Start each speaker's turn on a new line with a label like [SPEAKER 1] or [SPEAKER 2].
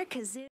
[SPEAKER 1] more kazoo.